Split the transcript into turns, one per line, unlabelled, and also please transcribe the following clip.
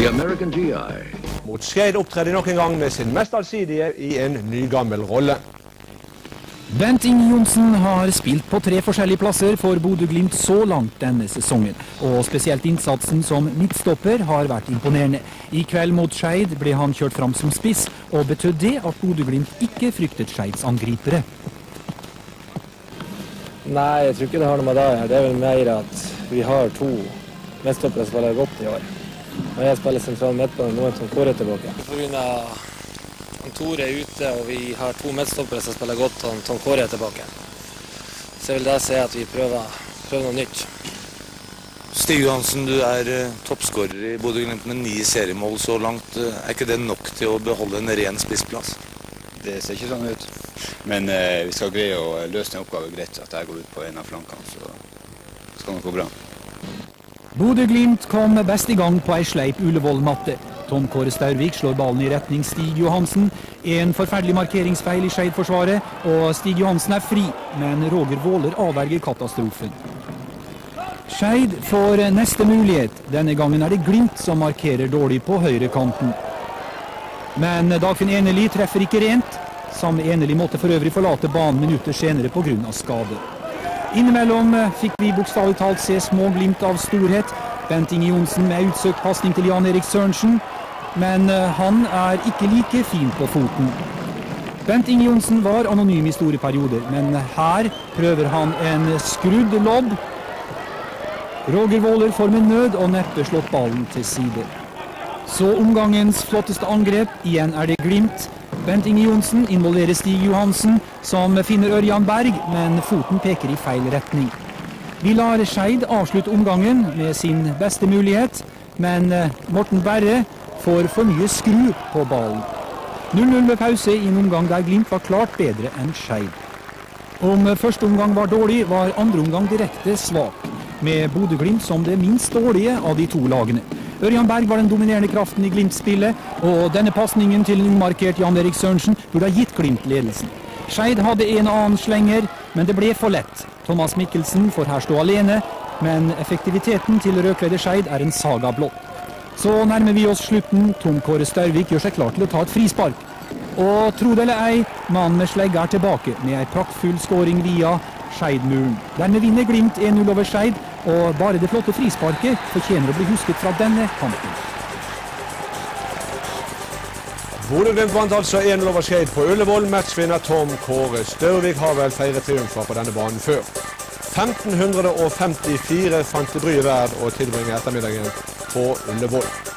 Mot Skeid opptrer de nok en gang med sin mest allsidige i en nygammel rolle.
Bent Inge Johnsen har spilt på tre forskjellige plasser for Bodø-Glimt så langt denne sesongen. Og spesielt innsatsen som midtstopper har vært imponerende. I kveld mot Skeid ble han kjørt fram som spiss, og betød det at Bodø-Glimt ikke fryktet Skeids angripere.
Nei, jeg tror ikke det har noe med det å gjøre. Det er vel mer at vi har to midtstoppere som spiller godt i år. Og jeg spiller sentral midtbane, nå er Tom Kåre tilbake. Pga. at Tore er ute og vi har to midtstoppere som spiller godt, og Tom Kåre er tilbake. Så jeg vil da si at vi prøver, prøver noe nytt.
Stig Johansen, du er uh, toppskårer i Bodø-Glimt med ni seriemål så langt. Uh, er ikke det nok til å beholde en ren spissplass?
Det ser ikke sånn ut. Men eh, vi skal greie å løse den oppgaven greit. At jeg går ut på en av flankene, så skal det nok gå bra.
Bodø-Glimt kom best i gang på ei sleip Ullevål-matte. Tom Kåre Staurvik slår ballen i retning Stig Johansen. En forferdelig markeringsfeil i Skeid-forsvaret, og Stig Johansen er fri, men Roger Våler avverger katastrofen. Skeid får neste mulighet. Denne gangen er det Glimt som markerer dårlig på høyrekanten. Men Dagfinn Eneli treffer ikke rent. Samme Eneli måtte for øvrig forlate banen minutter senere pga. skade. Innimellom fikk vi bokstavelig talt se små glimt av storhet. Bent Inge Johnsen med utsøkt pasning til Jan Erik Sørensen. Men han er ikke like fin på foten. Bent Inge Johnsen var anonym i store perioder, men her prøver han en skrudd lobb. Roger Våler får med nød og neppe slått ballen til side. Så omgangens flotteste angrep. Igjen er det Glimt. Bent Inge Johnsen involverer Stig Johansen, som finner Ørjan Berg, men foten peker i feil retning. Vi lar Skeid avslutte omgangen med sin beste mulighet, men Morten Berre får for mye skru på ballen. 0-0 ved pause i en omgang der Glimt var klart bedre enn Skeid. Om første omgang var dårlig, var andre omgang direkte svak, med Bodø-Glimt som det minst dårlige av de to lagene. Ørjan Berg var den dominerende kraften i Glimt-spillet, og denne pasningen til en umarkert Jan Erik Sørensen burde ha gitt Glimt ledelsen. Skeid hadde en og annen slenger, men det ble for lett. Thomas Mikkelsen får her stå alene, men effektiviteten til rødkledde Skeid er en saga blå. Så nærmer vi oss slutten. Tom Kåre Staurvik gjør seg klar til å ta et frispark. Og tro det eller ei, mannen med slegga er tilbake med ei praktfull skåring via Skeidmuren. Dermed vinner Glimt 1-0 over Skeid, og bare det flotte frisparket fortjener å bli husket fra denne kampen.
Bodø-Glimt vant altså 1-0 over Skeid på Ullevål. Matchvinner Tom Kåre Størvik har vel feiret triumfer på denne banen før. 1554 fant det bryet verd å tilbringe ettermiddagen på Ullevål.